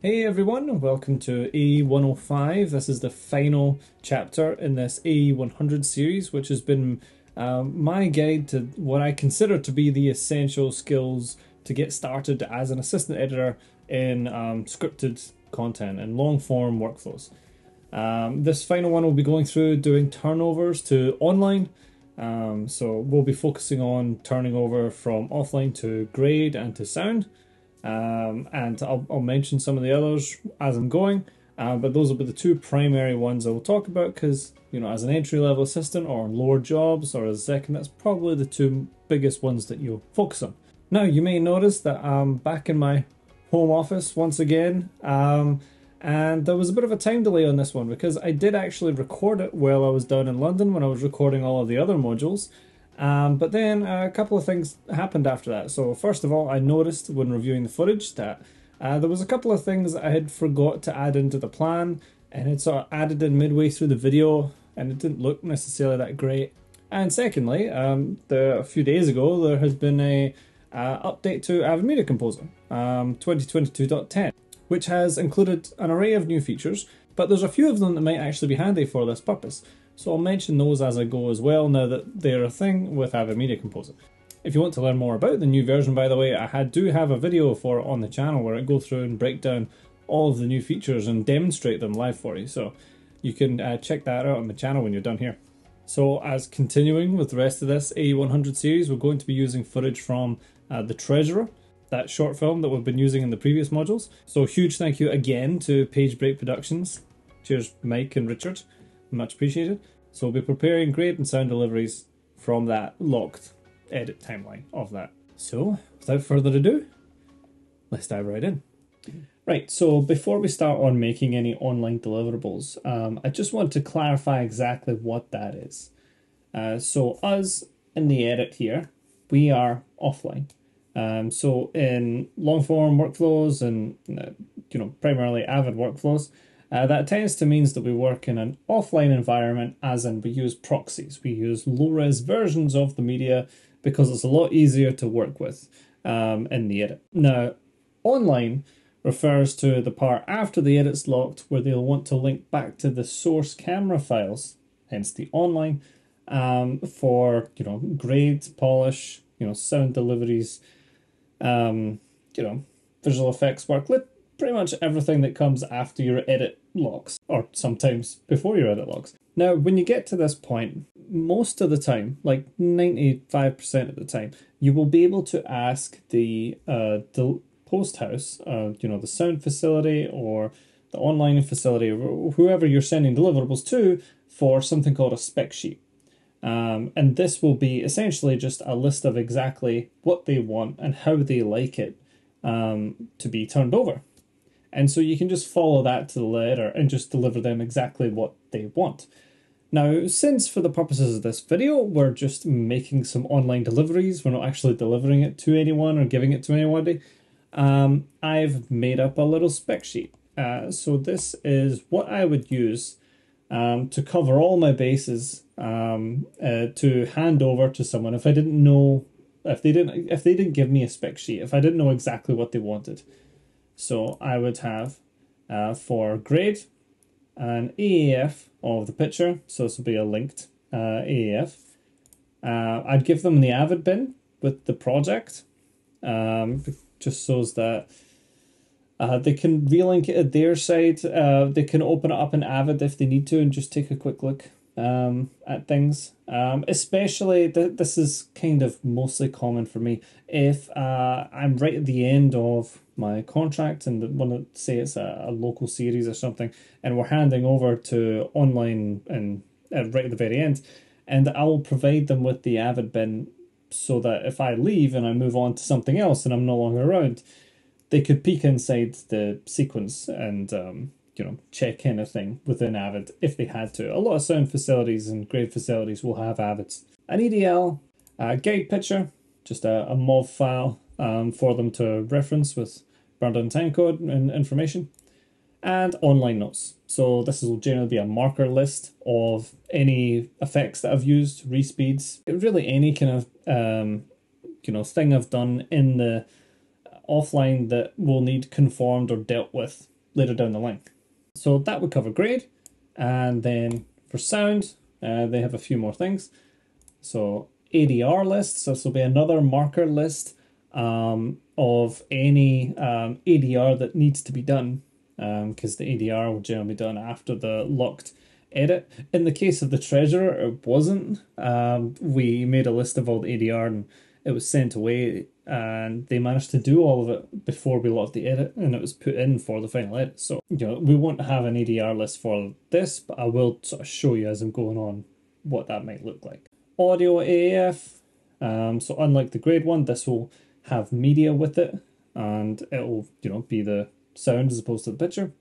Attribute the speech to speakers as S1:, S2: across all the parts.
S1: Hey everyone, welcome to AE105. This is the final chapter in this AE100 series, which has been um, my guide to what I consider to be the essential skills to get started as an assistant editor in um, scripted content and long form workflows. Um, this final one will be going through doing turnovers to online. Um, so we'll be focusing on turning over from offline to grade and to sound. Um, and I'll, I'll, mention some of the others as I'm going. Uh, but those will be the two primary ones I will talk about because, you know, as an entry level assistant or lower jobs or as a second, that's probably the two biggest ones that you'll focus on. Now, you may notice that I'm back in my home office once again. Um, and there was a bit of a time delay on this one because I did actually record it while I was down in London when I was recording all of the other modules. Um, but then a couple of things happened after that. So first of all, I noticed when reviewing the footage that uh, there was a couple of things I had forgot to add into the plan, and it sort of added in midway through the video, and it didn't look necessarily that great. And secondly, um, the, a few days ago, there has been a uh, update to Avid Media Composer um, 2022.10, which has included an array of new features, but there's a few of them that might actually be handy for this purpose. So I'll mention those as I go as well now that they're a thing with Avid Media Composer. If you want to learn more about the new version, by the way, I do have a video for it on the channel where I go through and break down all of the new features and demonstrate them live for you. So you can uh, check that out on the channel when you're done here. So as continuing with the rest of this AE100 series, we're going to be using footage from uh, The Treasurer, that short film that we've been using in the previous modules. So huge thank you again to Page Break Productions. Cheers Mike and Richard much appreciated. So we'll be preparing grade and sound deliveries from that locked edit timeline of that. So without further ado, let's dive right in. Right, so before we start on making any online deliverables, um, I just want to clarify exactly what that is. Uh, so us in the edit here, we are offline. Um, so in long form workflows and uh, you know primarily Avid workflows, uh, that tends to means that we work in an offline environment, as in we use proxies. We use low-res versions of the media because it's a lot easier to work with um, in the edit. Now, online refers to the part after the edit's locked where they'll want to link back to the source camera files, hence the online, um, for you know grade, polish, you know sound deliveries, um, you know visual effects work pretty much everything that comes after your edit locks, or sometimes before your edit locks. Now, when you get to this point, most of the time, like 95% of the time, you will be able to ask the, uh, the post house, uh, you know, the sound facility or the online facility, or whoever you're sending deliverables to, for something called a spec sheet. Um, and this will be essentially just a list of exactly what they want and how they like it um, to be turned over. And so you can just follow that to the letter and just deliver them exactly what they want. Now, since for the purposes of this video, we're just making some online deliveries, we're not actually delivering it to anyone or giving it to anybody, um, I've made up a little spec sheet. Uh, so this is what I would use um, to cover all my bases um, uh, to hand over to someone if I didn't know if they didn't if they didn't give me a spec sheet if I didn't know exactly what they wanted. So I would have uh, for grade an AAF of the picture. So this will be a linked uh, AAF. Uh, I'd give them the Avid bin with the project, um, just so that uh, they can relink it at their side. Uh, they can open it up in Avid if they need to and just take a quick look um, at things. Um, especially, th- this is kind of mostly common for me if uh, I'm right at the end of my contract and want to say it's a, a, local series or something, and we're handing over to online and uh, right at the very end, and I will provide them with the Avid bin so that if I leave and I move on to something else and I'm no longer around, they could peek inside the sequence and um, you know check anything within Avid if they had to. A lot of sound facilities and grade facilities will have Avids. An EDL, a guide picture, just a, a MOV file um, for them to reference with burned in timecode and information, and online notes. So this will generally be a marker list of any effects that I've used, respeeds, really any kind of um, you know thing I've done in the offline that will need conformed or dealt with later down the line. So that would cover grade. And then for sound, uh, they have a few more things. So ADR lists, so this will be another marker list um, of any um, ADR that needs to be done because um, the ADR will generally be done after the locked edit. In the case of the treasurer, it wasn't. Um, we made a list of all the ADR and it was sent away, and they managed to do all of it before we locked the edit, and it was put in for the final edit. So you know we won't have an ADR list for this, but I will sort of show you as I'm going on what that might look like. Audio AAF. Um, so unlike the grade one, this will have media with it, and it'll you know be the sound as opposed to the picture.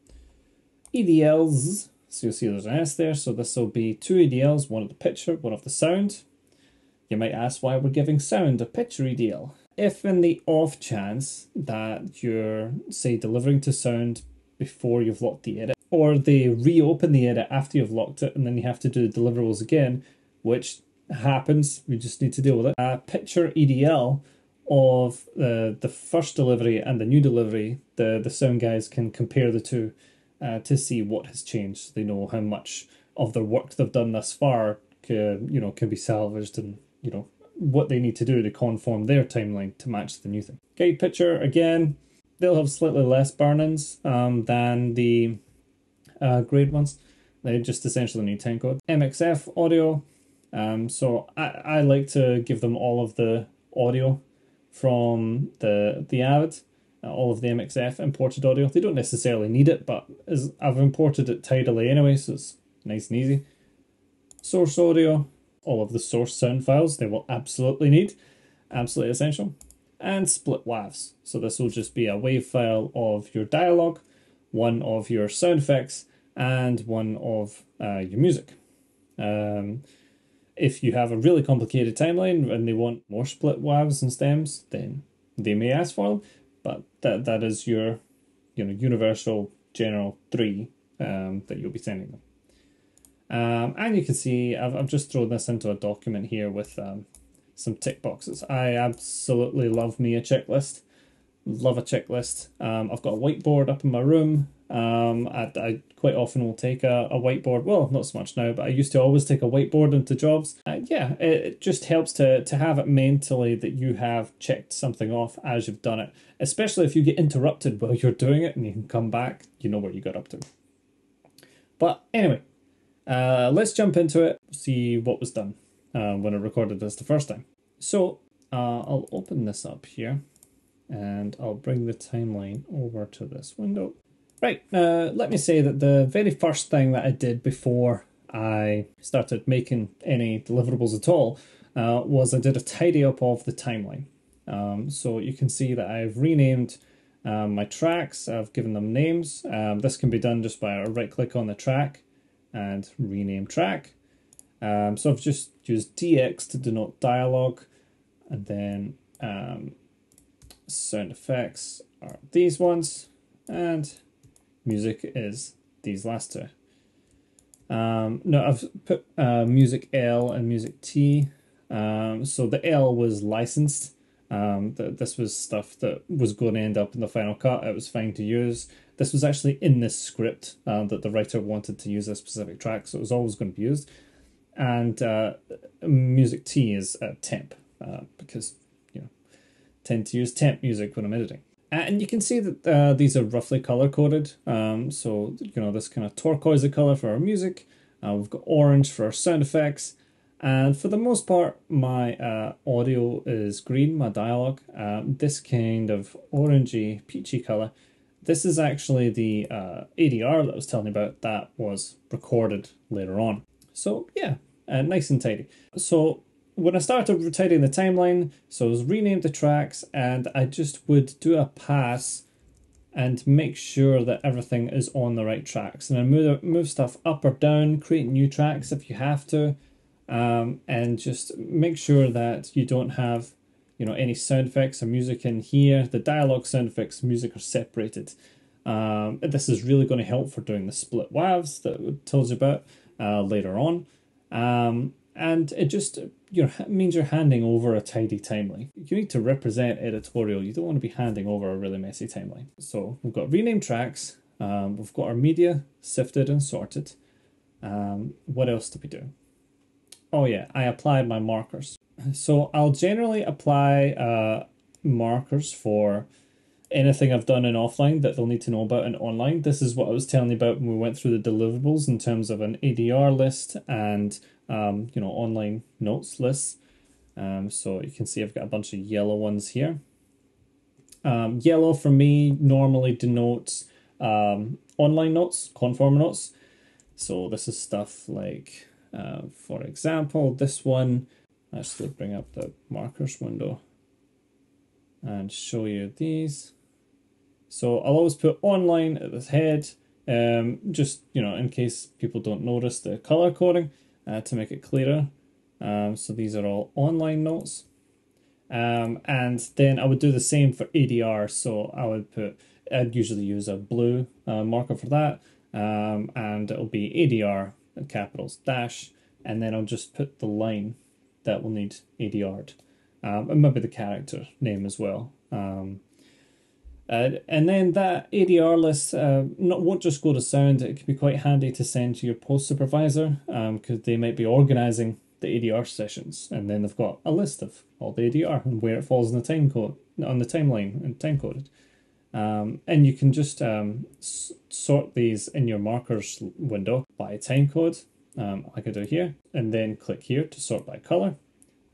S1: EDLs so you'll see there's an S there. So this will be two EDLs, one of the picture, one of the sound. You might ask why we're giving sound a picture EDL. If in the off chance that you're, say, delivering to sound before you've locked the edit, or they reopen the edit after you've locked it and then you have to do the deliverables again, which happens, we just need to deal with it. A picture EDL of the the first delivery and the new delivery, the, the sound guys can compare the two uh, to see what has changed. They know how much of their work they've done thus far can, you know, can be salvaged and, you know, what they need to do to conform their timeline to match the new thing. Guide picture, again, they'll have slightly less burn-ins um, than the uh, grade ones. They just essentially need timecode. MXF audio. Um, so I, I like to give them all of the audio from the the Avid uh, all of the MXF imported audio. They don't necessarily need it, but as I've imported it tidally anyway, so it's nice and easy. Source audio, all of the source sound files they will absolutely need, absolutely essential. And split WAVs. So this will just be a wave file of your dialogue, one of your sound effects, and one of uh, your music. Um, if you have a really complicated timeline and they want more split WAVs and stems, then they may ask for them but that that is your you know universal general three um, that you'll be sending them. Um, and you can see I've, I've just thrown this into a document here with um, some tick boxes. I absolutely love me a checklist. Love a checklist. Um, I've got a whiteboard up in my room. Um, I, I quite often will take a, a whiteboard. Well, not so much now, but I used to always take a whiteboard into jobs. Uh, yeah, it, it just helps to, to have it mentally that you have checked something off as you've done it, especially if you get interrupted while you're doing it and you can come back, you know where you got up to. But anyway, uh, let's jump into it, see what was done uh, when I recorded this the first time. So uh, I'll open this up here and I'll bring the timeline over to this window. Right, uh, let me say that the very first thing that I did before I started making any deliverables at all uh, was I did a tidy up of the timeline. Um, so you can see that I've renamed um, my tracks, I've given them names. Um, this can be done just by a right click on the track and rename track. Um, so I've just used DX to denote dialogue and then um, sound effects are these ones and music is these last two. Um, no, I've put uh, music L and music T. Um, so the L was licensed. Um, that this was stuff that was going to end up in the final cut. It was fine to use. This was actually in this script uh, that the writer wanted to use a specific track, so it was always going to be used. And uh, music T is a temp uh, because you know tend to use temp music when I'm editing. And you can see that uh, these are roughly color coded. Um, so, you know, this kind of turquoise color for our music. Uh, we've got orange for our sound effects. And for the most part, my uh, audio is green, my dialogue. Um, this kind of orangey, peachy color. This is actually the uh, ADR that I was telling about that was recorded later on. So, yeah, uh, nice and tidy. So, when I started rotating the timeline, so I was renamed the tracks and I just would do a pass and make sure that everything is on the right tracks. And I move, move stuff up or down, create new tracks if you have to, um, and just make sure that you don't have you know any sound effects or music in here. The dialogue sound effects music are separated. Um, this is really going to help for doing the split WAVs that I told you about uh, later on. Um, and it just you means you're handing over a tidy timeline. You need to represent editorial. You don't want to be handing over a really messy timeline. So we've got renamed tracks. Um, we've got our media sifted and sorted. Um, what else did we do? Oh yeah, I applied my markers. So I'll generally apply uh, markers for anything I've done in offline that they'll need to know about in online. This is what I was telling you about when we went through the deliverables in terms of an ADR list and um, you know online notes lists. Um, so you can see I've got a bunch of yellow ones here. Um, yellow for me normally denotes um, online notes, conform notes. So this is stuff like, uh, for example, this one. Actually, bring up the markers window and show you these. So I'll always put online at the head, um, just you know in case people don't notice the color coding uh, to make it clearer. Um, so these are all online notes. Um, and then I would do the same for ADR. So I would put, I'd usually use a blue uh, marker for that. Um, and it'll be ADR capitals dash. And then I'll just put the line that will need ADR'd. Um, and maybe the character name as well. Um, uh, and then that ADR list uh, not won't just go to sound. It can be quite handy to send to your post supervisor because um, they might be organizing the ADR sessions, and then they've got a list of all the ADR and where it falls in the time code on the timeline and time coded. Um, and you can just um, s- sort these in your markers window by time code, um, like I do here, and then click here to sort by color.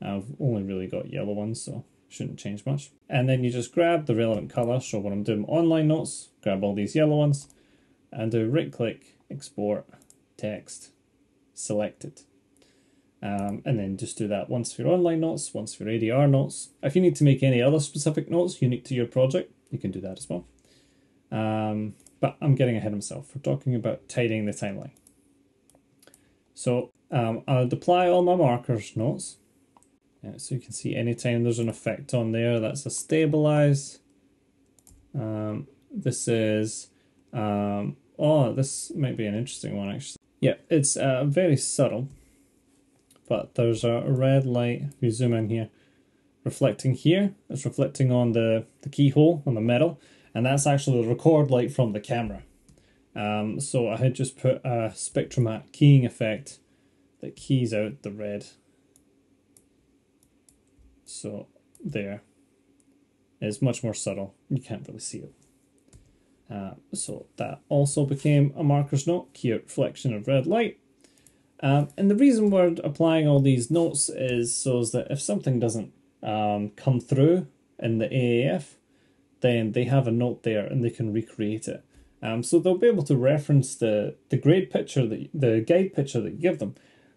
S1: I've only really got yellow ones, so shouldn't change much. And then you just grab the relevant color. So when I'm doing online notes, grab all these yellow ones and do right click, export, text, selected. Um, and then just do that once for online notes, once for ADR notes. If you need to make any other specific notes unique to your project, you can do that as well. Um, but I'm getting ahead of myself. We're talking about tidying the timeline. So um, I'll deploy all my markers notes yeah, so you can see anytime there's an effect on there, that's a stabilize. Um, this is, um, oh, this might be an interesting one actually. Yeah, it's uh, very subtle, but there's a red light, if you zoom in here, reflecting here. It's reflecting on the, the keyhole on the metal, and that's actually the record light from the camera. Um, so I had just put a SpectraMatte keying effect that keys out the red so there is much more subtle. You can't really see it. Uh, so that also became a marker's note, key reflection of red light. Um, and the reason we're applying all these notes is so that if something doesn't um, come through in the AAF, then they have a note there and they can recreate it. Um, so they'll be able to reference the, the grade picture, that, the guide picture that you give them.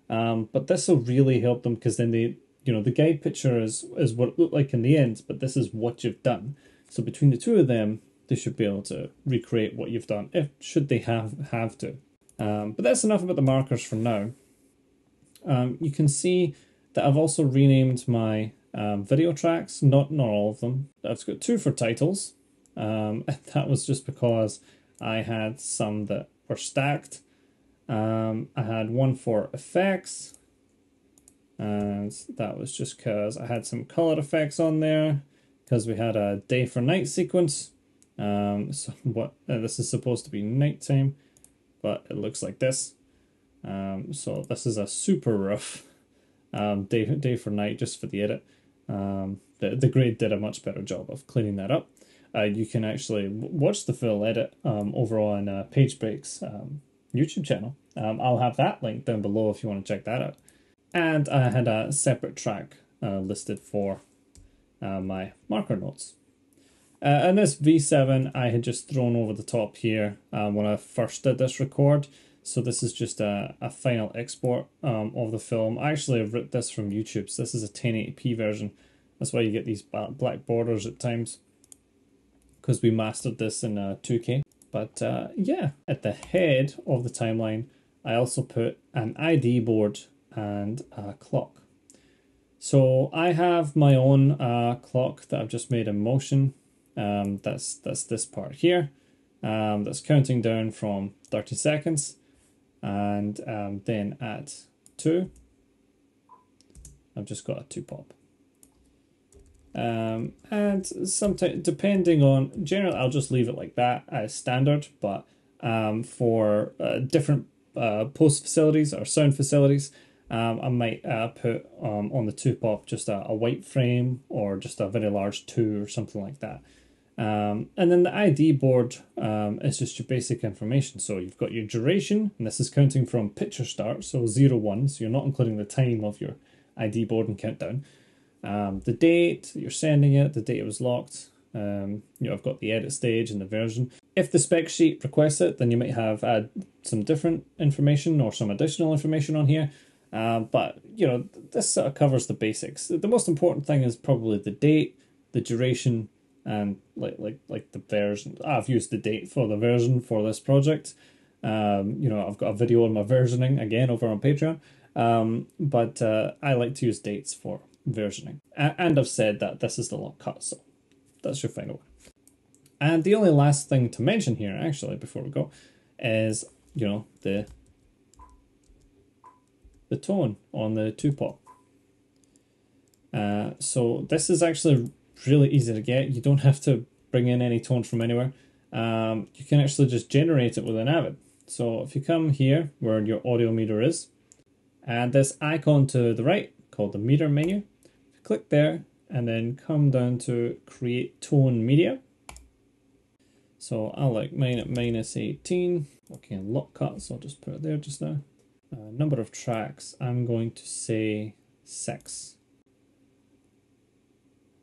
S1: Um, but this will really help them because then they, you know the guide picture is is what it looked like in the end but this is what you've done. So between the two of them they should be able to recreate what you've done if should they have have to. Um, but that's enough about the markers for now. Um, you can see that I've also renamed my um, video tracks not not all of them. I've got two for titles. Um, that was just because I had some that were stacked. Um, I had one for effects and that was just because I had some colored effects on there because we had a day for night sequence. Um, so what uh, this is supposed to be nighttime, but it looks like this. Um, so this is a super rough um, day day for night just for the edit. Um, the the grade did a much better job of cleaning that up. Uh, you can actually watch the full edit um, over on uh, Page Breaks um, YouTube channel. Um, I'll have that link down below if you want to check that out and I had a separate track uh, listed for uh, my marker notes. Uh, and this V7 I had just thrown over the top here uh, when I first did this record. So this is just a, a final export um, of the film. I actually have ripped this from YouTube. So this is a 1080p version. That's why you get these black borders at times. Because we mastered this in uh, 2K. But uh, yeah, at the head of the timeline, I also put an ID board and a clock. So I have my own uh, clock that I've just made in motion. Um, that's that's this part here. Um, that's counting down from 30 seconds, and um, then at two, I've just got a two pop. Um, and sometimes, depending on, generally, I'll just leave it like that as standard, but um, for uh, different uh, post facilities or sound facilities, um, I might uh, put um, on the two pop just a, a white frame or just a very large two or something like that. Um, and then the ID board um, is just your basic information. So you've got your duration, and this is counting from picture start, so zero one, so you're not including the time of your ID board and countdown. Um, the date you're sending it, the date it was locked. Um, you know, I've got the edit stage and the version. If the spec sheet requests it, then you might have add some different information or some additional information on here. Uh, but you know, this sort of covers the basics. The most important thing is probably the date, the duration, and like like like the version. I've used the date for the version for this project. Um, you know, I've got a video on my versioning again over on Patreon. Um, but uh, I like to use dates for versioning, and I've said that this is the lock cut, so that's your final one. And the only last thing to mention here, actually, before we go, is you know the the tone on the two pop. Uh, so this is actually really easy to get. You don't have to bring in any tone from anywhere. Um, you can actually just generate it with an Avid. So if you come here where your audio meter is, and this icon to the right called the meter menu. Click there and then come down to create tone media. So I like mine at minus 18, working on lock cut, so I'll just put it there just now. Uh, number of tracks, I'm going to say six.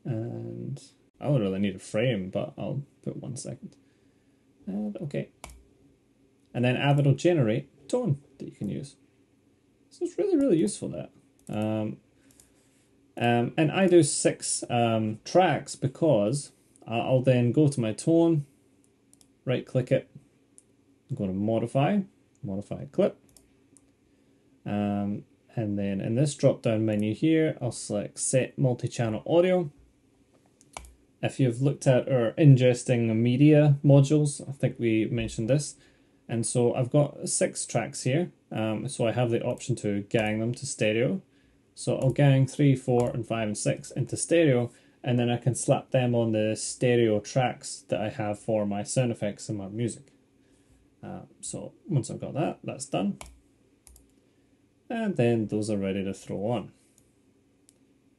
S1: And I don't really need a frame, but I'll put one second. And okay. And then Avid will generate tone that you can use. So it's really, really useful that. Um, um, and I do six um, tracks because I'll then go to my tone, right click it, I'm to modify, modify clip. Um, and then in this drop down menu here, I'll select set multi-channel audio. If you've looked at our ingesting media modules, I think we mentioned this. And so I've got six tracks here. Um, so I have the option to gang them to stereo. So I'll gang 3, 4, and 5, and 6 into stereo, and then I can slap them on the stereo tracks that I have for my sound effects and my music. Uh, so once I've got that, that's done. And then those are ready to throw on.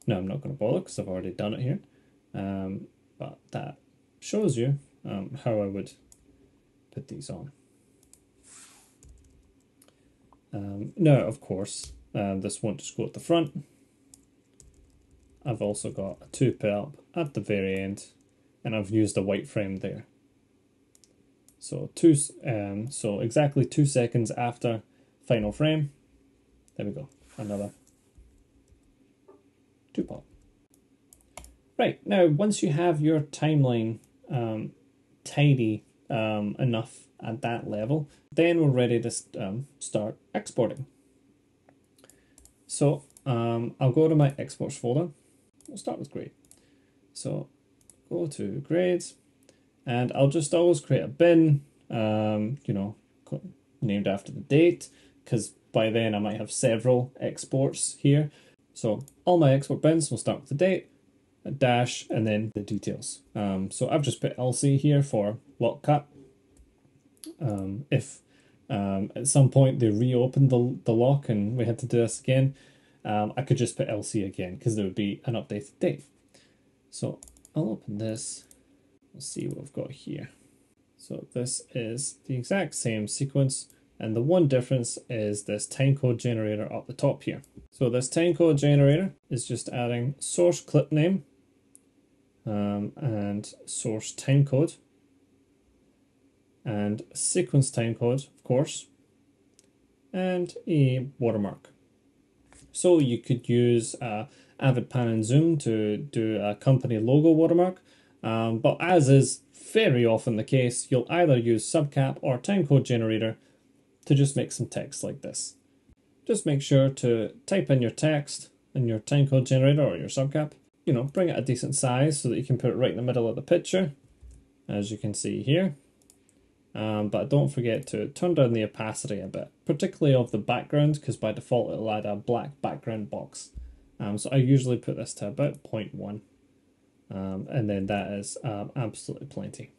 S1: Now I'm not going to bother because I've already done it here. Um, but that shows you um, how I would put these on. Um, now, of course, uh, this won't just go at the front. I've also got a two up at the very end, and I've used a white frame there. So two, um, so exactly two seconds after final frame, there we go, another two pop. Right, now once you have your timeline um, tidy um, enough at that level, then we're ready to um, start exporting. So um, I'll go to my exports folder. We'll start with grade. So go to grades, and I'll just always create a bin, um, you know, named after the date, because by then I might have several exports here. So all my export bins will start with the date, a dash, and then the details. Um, so I've just put LC here for lock cut. Um, if um, at some point they reopened the, the lock and we had to do this again, um, I could just put LC again because there would be an updated date. So I'll open this. We'll see what I've got here. So this is the exact same sequence and the one difference is this timecode generator up the top here. So this timecode generator is just adding source clip name um, and source timecode and sequence timecode, of course, and a watermark. So you could use uh, Avid Pan and Zoom to do a company logo watermark, um, but as is very often the case, you'll either use subcap or timecode generator to just make some text like this. Just make sure to type in your text in your timecode generator or your subcap. You know, bring it a decent size so that you can put it right in the middle of the picture, as you can see here. Um, but don't forget to turn down the opacity a bit, particularly of the background, because by default it'll add a black background box Um, so I usually put this to about 0.1. Um, and then that is um, absolutely plenty.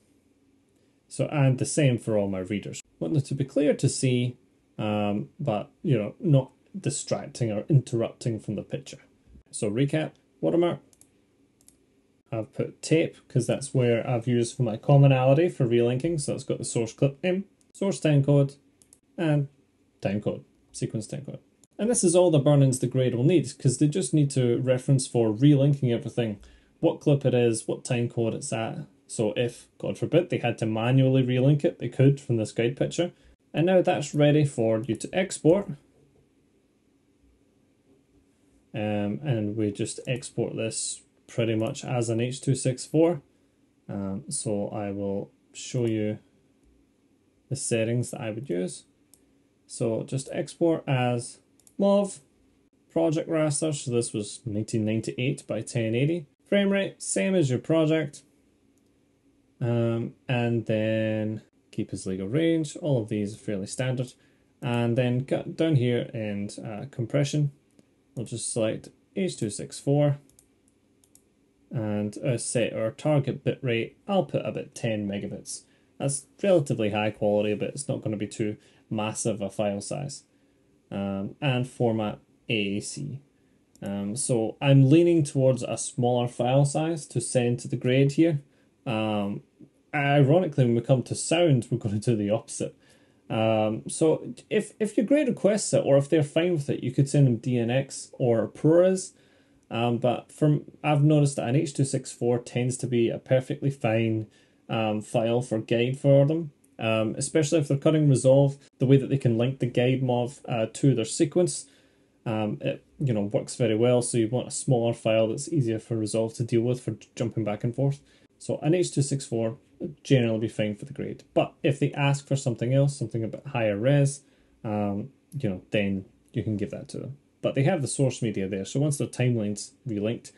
S1: So, and the same for all my readers. Want them to be clear to see, um, but, you know, not distracting or interrupting from the picture. So recap, watermark. I've put tape because that's where I've used for my commonality for relinking. So it's got the source clip name, source timecode, and timecode, sequence timecode. And this is all the burn-ins the grade will need because they just need to reference for relinking everything, what clip it is, what timecode it's at. So if, God forbid, they had to manually relink it, they could from this guide picture. And now that's ready for you to export. Um, and we just export this pretty much as an H.264. Um, so I will show you the settings that I would use. So just export as MOV, project raster, so this was 1998 by 1080. Frame rate, same as your project. Um, and then keep as legal range, all of these are fairly standard. And then down here in uh, compression, we'll just select H.264 and uh, set our target bit rate. I'll put about 10 megabits. That's relatively high quality, but it's not going to be too massive a file size um, and format AAC. Um, so I'm leaning towards a smaller file size to send to the grade here. Um, ironically, when we come to sound, we're going to do the opposite. Um, so if if your grade requests it, or if they're fine with it, you could send them DNX or ProRes. Um, but from I've noticed that an H264 tends to be a perfectly fine um, file for guide for them um, especially if they're cutting resolve, the way that they can link the guide MOV uh, to their sequence, um, it you know works very well. So you want a smaller file that's easier for resolve to deal with for jumping back and forth. So an H.264 generally be fine for the grade. But if they ask for something else, something a bit higher res, um, you know, then you can give that to them. But they have the source media there, so once their timeline's relinked,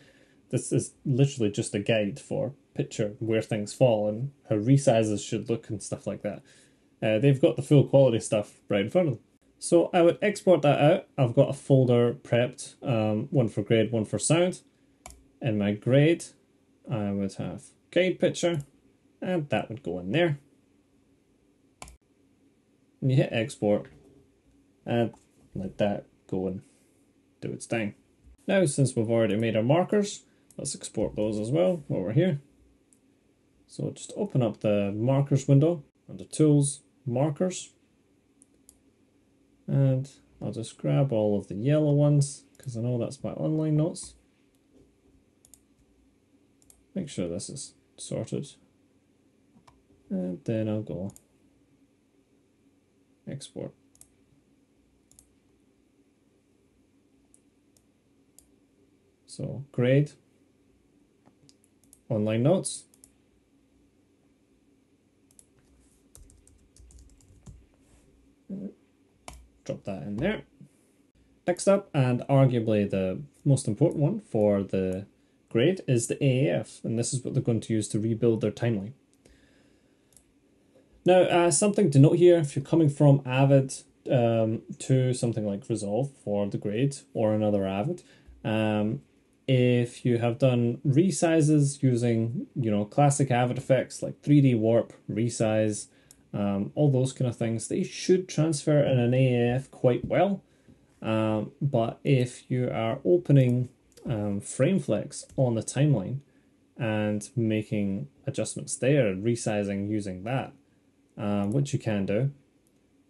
S1: this is literally just a guide for picture where things fall and how resizes should look and stuff like that. Uh, they've got the full quality stuff right in front of them. So I would export that out. I've got a folder prepped, um, one for grade, one for sound. In my grade, I would have guide picture, and that would go in there. And you hit export, and let that go and do its thing. Now, since we've already made our markers, let's export those as well over here. So just open up the markers window under tools, markers. And I'll just grab all of the yellow ones because I know that's my online notes. Make sure this is sorted. And then I'll go export. So grade, online notes, Drop that in there. Next up, and arguably the most important one for the grade, is the AAF, and this is what they're going to use to rebuild their timeline. Now, uh, something to note here, if you're coming from Avid um, to something like Resolve for the grade or another Avid, um, if you have done resizes using, you know, classic Avid effects like 3D warp, resize, um, all those kind of things. They should transfer in an AAF quite well. Um, but if you are opening um, FrameFlex on the timeline and making adjustments there and resizing using that, um, which you can do,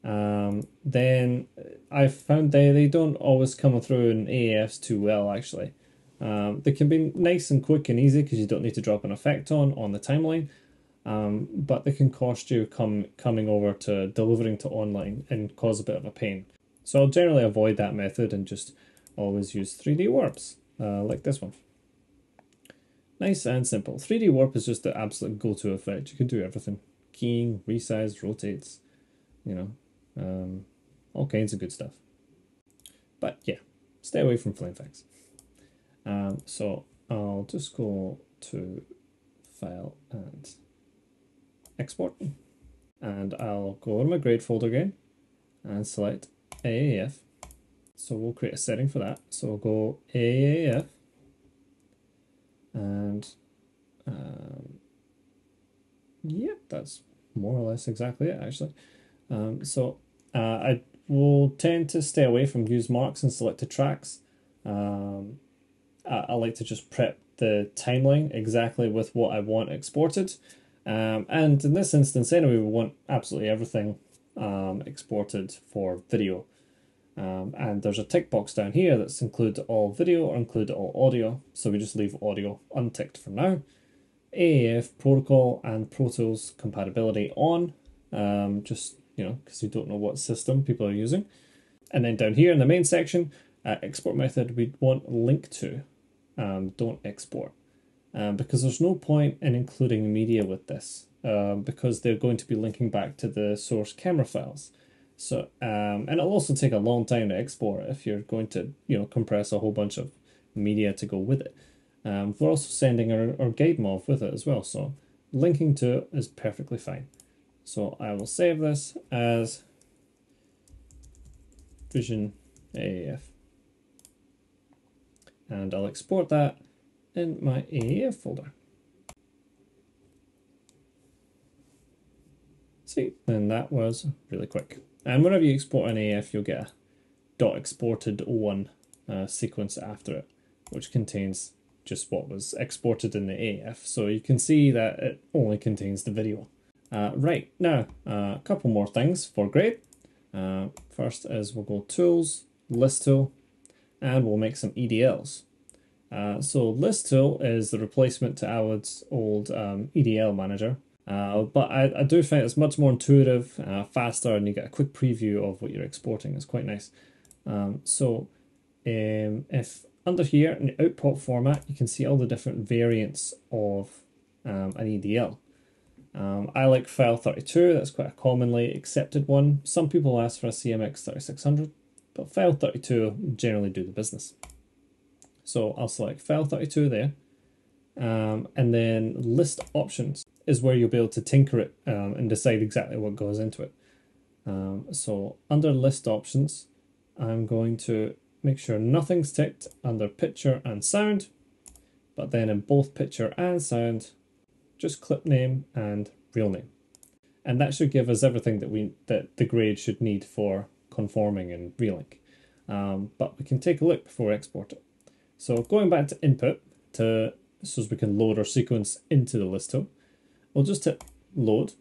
S1: um, then I've found they, they don't always come through in AAFs too well actually. Um, they can be nice and quick and easy because you don't need to drop an effect on on the timeline, um, but they can cost you come coming over to delivering to online and cause a bit of a pain. So I'll generally avoid that method and just always use 3D warps uh, like this one. Nice and simple. 3D warp is just the absolute go-to effect. You can do everything. Keying, resize, rotates, you know, um, all kinds of good stuff. But yeah, stay away from FrameFlex. Um, so I'll just go to File and export. And I'll go to my grade folder again and select AAF. So we'll create a setting for that. So we'll go AAF and um, yep, that's more or less exactly it actually. Um, so uh, I will tend to stay away from use marks and selected tracks. Um, I, I like to just prep the timeline exactly with what I want exported. Um, and in this instance, anyway, we want absolutely everything um, exported for video. Um, and there's a tick box down here that's include all video or include all audio. So we just leave audio unticked for now. AAF protocol and Pro Tools compatibility on, um, just you know, because we don't know what system people are using. And then down here in the main section, uh, export method, we want link to, um, don't export. Um, because there's no point in including media with this, um, because they're going to be linking back to the source camera files. So, um, and it'll also take a long time to export if you're going to, you know, compress a whole bunch of media to go with it. Um, we're also sending our, our guide MOV with it as well, so linking to it is perfectly fine. So I will save this as Vision AAF. And I'll export that in my AAF folder. See, and that was really quick. And whenever you export an AAF, you'll get a dot exported one uh, sequence after it, which contains just what was exported in the AAF. So you can see that it only contains the video. Uh, right, now, uh, a couple more things for grade. Uh, first is we'll go Tools, List Tool, and we'll make some EDLs. Uh, so List Tool is the replacement to Avid's old um, EDL manager, uh, but I, I do find it's much more intuitive, uh, faster, and you get a quick preview of what you're exporting. It's quite nice. Um, so um, if under here in the output format, you can see all the different variants of um, an EDL. Um, I like file 32, that's quite a commonly accepted one. Some people ask for a CMX 3600, but file 32 generally do the business. So I'll select file 32 there, um, and then list options is where you'll be able to tinker it um, and decide exactly what goes into it. Um, so under list options, I'm going to make sure nothing's ticked under picture and sound, but then in both picture and sound, just clip name and reel name. And that should give us everything that we that the grade should need for conforming and relink. Um, but we can take a look before we export it. So going back to input to so as we can load our sequence into the list tool, we'll just hit load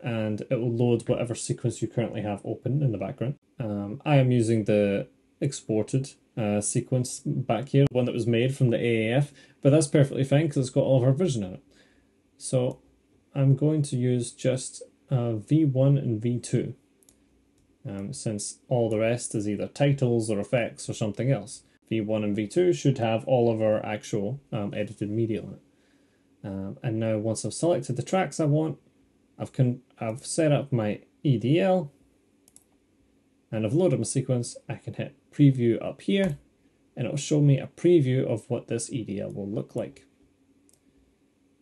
S1: and it will load whatever sequence you currently have open in the background. Um, I am using the exported uh, sequence back here, one that was made from the AAF, but that's perfectly fine because it's got all of our vision in it. So I'm going to use just uh, V1 and V2, um, since all the rest is either titles or effects or something else. V1 and V2 should have all of our actual um, edited media on it. Um, and now once I've selected the tracks I want, I've, I've set up my EDL and I've loaded my sequence, I can hit preview up here and it'll show me a preview of what this EDL will look like.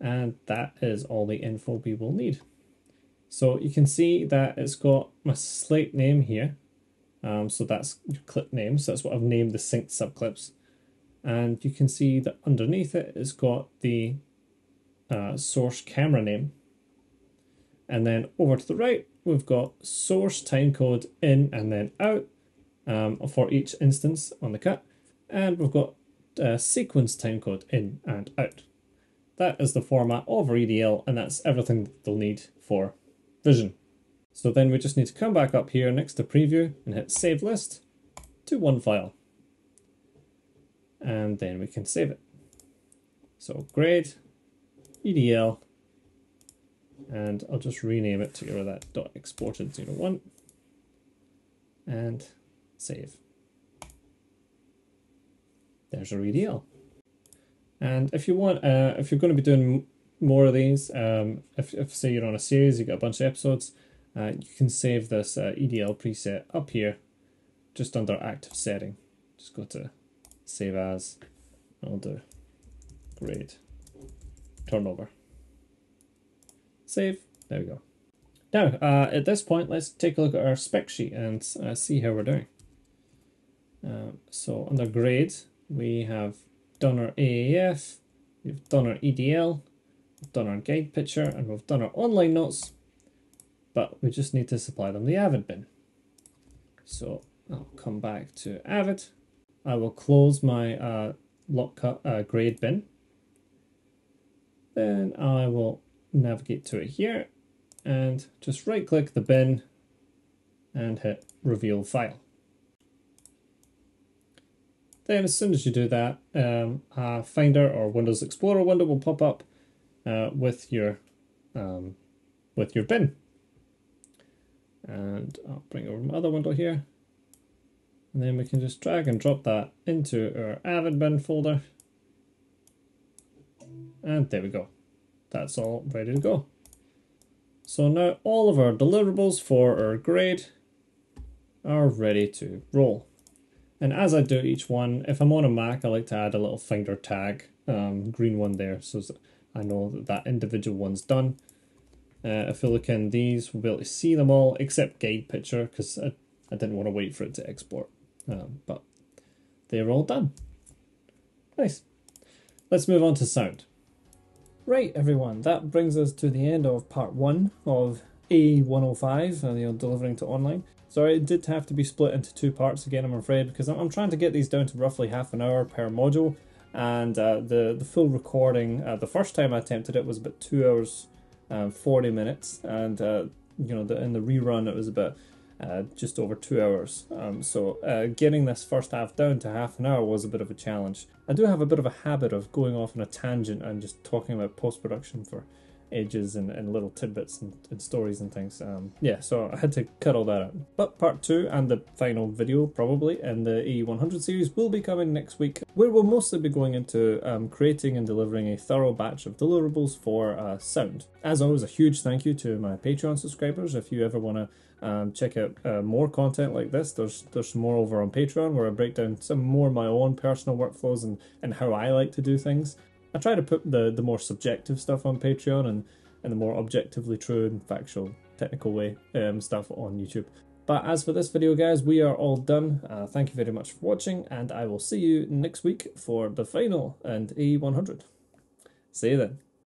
S1: And that is all the info we will need. So you can see that it's got my slate name here. Um, so that's your clip name. So that's what I've named the synced subclips. And you can see that underneath it, it's got the uh, source camera name. And then over to the right, we've got source timecode in and then out um, for each instance on the cut. And we've got uh, sequence timecode in and out. That is the format of our EDL, and that's everything that they'll need for Vision. So then we just need to come back up here next to preview and hit save list to one file. And then we can save it. So grade, EDL, and I'll just rename it to that dot exported 01 and save. There's our EDL. And if you want, uh, if you're going to be doing more of these, um, if, if say you're on a series, you've got a bunch of episodes, uh, you can save this uh, EDL preset up here, just under active setting. Just go to save as, I'll do grade turnover. Save, there we go. Now, uh, at this point, let's take a look at our spec sheet and uh, see how we're doing. Um, so under grade, we have done our AAF, we've done our EDL, we've done our guide picture, and we've done our online notes, but we just need to supply them the Avid bin. So I'll come back to Avid. I will close my uh, lock cut, uh, grade bin. Then I will navigate to it here and just right click the bin and hit reveal file. Then as soon as you do that, um, a Finder or Windows Explorer window will pop up uh, with your um, with your bin. And I'll bring over my other window here. And then we can just drag and drop that into our Avid bin folder. And there we go. That's all ready to go. So now all of our deliverables for our grade are ready to roll. And as I do each one, if I'm on a Mac, I like to add a little Finder tag, um, green one there, so I know that that individual one's done. Uh, if you look in these, we'll be able to see them all, except guide picture, because I, I didn't want to wait for it to export. Um, but they're all done. Nice. Let's move on to sound. Right, everyone, that brings us to the end of part one of AE105, uh, you know, delivering to online. Sorry, it did have to be split into two parts again, I'm afraid, because I'm, I'm trying to get these down to roughly half an hour per module, and uh, the, the full recording, uh, the first time I attempted it was about two hours, um, 40 minutes, and, uh, you know, the, in the rerun it was about uh, just over two hours. Um, so uh, getting this first half down to half an hour was a bit of a challenge. I do have a bit of a habit of going off on a tangent and just talking about post production for ages and, and little tidbits and, and stories and things. Um, yeah, so I had to cut all that out. But part two and the final video, probably, in the E100 series will be coming next week, where we'll mostly be going into um, creating and delivering a thorough batch of deliverables for uh, sound. As always, a huge thank you to my Patreon subscribers. If you ever want to um, check out uh, more content like this. There's there's more over on Patreon where I break down some more of my own personal workflows and, and how I like to do things. I try to put the, the more subjective stuff on Patreon and, and the more objectively true and factual technical way um, stuff on YouTube. But as for this video guys, we are all done. Uh, thank you very much for watching and I will see you next week for the final and A100. See you then.